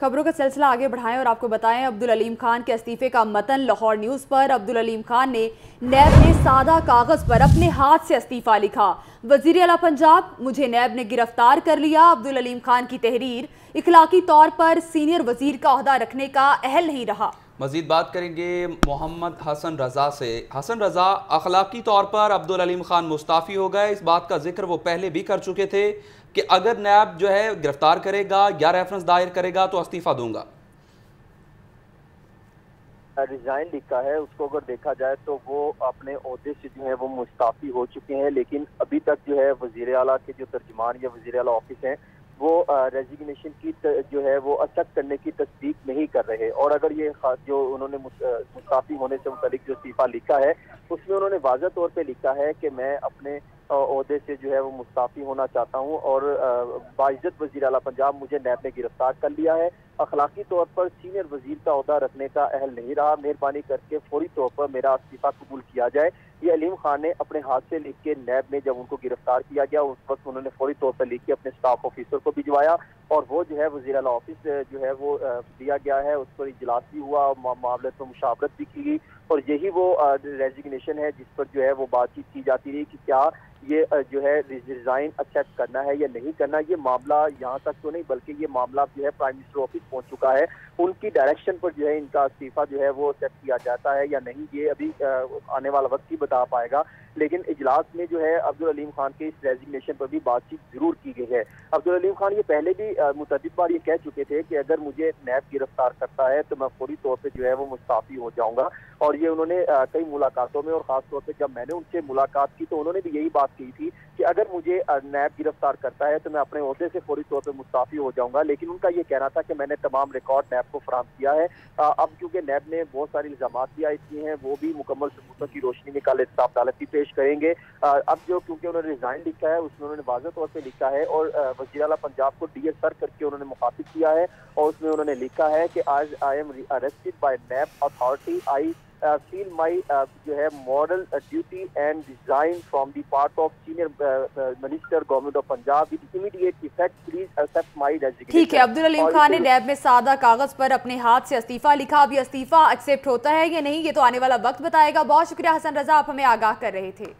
खबरों का सिलसिला आगे बढ़ाएँ और आपको बताएँ, अब्दुल अलीम खान के इस्तीफे का मतन लाहौर न्यूज़ पर। अब्दुल अलीम खान ने नैब ने सादा कागज़ पर अपने हाथ से इस्तीफा लिखा। वज़ीर अला पंजाब, मुझे नैब ने गिरफ़्तार कर लिया। अब्दुल अलीम खान की तहरीर इखलाकी तौर पर सीनियर वज़ीर का अहदा रखने का अहल नहीं रहा। मजीद बात करेंगे मोहम्मद हसन रज़ा से। हसन रज़ा, अखलाकी तौर पर अब्दुल अलीम खान मुस्ताफ़ी हो गए। इस बात का ज़िक्र वो पहले भी कर चुके थे कि अगर नैब जो है गिरफ़्तार करेगा या रेफरेंस दायर करेगा तो इस्तीफ़ा दूँगा। रिजाइन लिखा है, उसको अगर देखा जाए तो वो अपने अहदे से जो है वो मुस्ताफ़ी हो चुके हैं, लेकिन अभी तक जो है वज़ीर अला के जो तर्जमान या वज़ीर अला ऑफ़िस हैं वो रेजिग्नेशन की जो है वो अचक करने की तस्दीक नहीं कर रहे। और अगर ये जो उन्होंने मुस्ताफ़ी होने से मुतलिक जो इस्तीफ़ा लिखा है, उसमें उन्होंने वाजह तौर पर लिखा है कि मैं अपने अहदे से जो है वो मुस्ताफ़ी होना चाहता हूँ और बाइज़त वज़ीर अला पंजाब मुझे नैब ने गिरफ़्तार कर लिया है। अखलाकी तौर पर सीनियर वज़ीर का अहदा रखने का अहल नहीं रहा। मेहरबानी करके फौरी तौर पर मेरा इस्तीफ़ा कबूल किया जाए। ये अलीम खान ने अपने हाथ से लिख के नैब में जब उनको गिरफ़्तार किया गया, उस वक्त उन्होंने फौरी तौर पर लिख के अपने स्टाफ ऑफिसर को भिजवाया। और वो जो है वजी अला ऑफ़िस जो है वो दिया गया है, उस पर इजलास भी हुआ मामले पर मुशावरत भी की गई और यही वो रेजिग्नेशन है जिस पर जो है वो बातचीत की जाती रही कि क्या ये जो है रिजाइन एक्सेप्ट करना है या नहीं करना। ये मामला यहाँ तक तो नहीं बल्कि ये मामला जो है प्राइम मिनिस्टर ऑफ़िस पहुँच चुका है। उनकी डायरेक्शन पर जो है इनका इस्तीफा जो है वो एक्सेप्ट किया जाता है या नहीं, ये अभी आने वाला वक्त ही बता पाएगा। लेकिन इजलास में जो है अब्दुल अलीम खान के इस रेजिग्नेशन पर भी बातचीत ज़रूर की गई है। अब्दुल अलीम खान ये पहले भी मुतद बार ये कह चुके थे कि अगर मुझे नैब गिरफ़्तार करता है तो मैं फौरी तौर पर जो है वो मुस्ताफ़ी हो जाऊँगा। और ये उन्होंने कई मुलाकातों में और ख़ासतौर पर जब मैंने उनसे मुलाकात की तो उन्होंने भी यही बात की थी कि अगर मुझे नैब गिरफ़्तार करता है तो मैं अपने अहदे से फौरी तौर पर मुस्ताफ़ी हो जाऊँगा। लेकिन उनका ये कहना था कि मैंने तमाम रिकॉर्ड नैब को फराम किया है। अब क्योंकि नैब ने बहुत सारे इल्ज़ाम भी आए किए हैं, वो भी मुकम्मल सबूतों की रोशनी में कल इंसाफ अदालत भी पेश करेंगे। अब जो क्योंकि उन्होंने रिजाइन लिखा है, उसमें उन्होंने वाजह तौर पर लिखा है और वजी अला पंजाब को डी एस सर करके उन्होंने मुखातिब किया है और उसमें उन्होंने लिखा है कि आज I am arrested by NAB authority I feel my जो है moral duty and design from the part of senior minister government of Punjab with immediate effect please accept my resignation ठीक है अब्दुल अलीम खान ने नैब में सादा कागज़ पर अपने हाथ से इस्तीफा लिखा। अब ये इस्तीफा एक्सेप्ट होता है या नहीं ये तो आने वाला वक्त बताएगा। बहुत शुक्रिया हसन रजा आप हमें आगाह कर रहे थे।